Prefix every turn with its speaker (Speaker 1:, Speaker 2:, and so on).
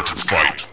Speaker 1: Let's fight!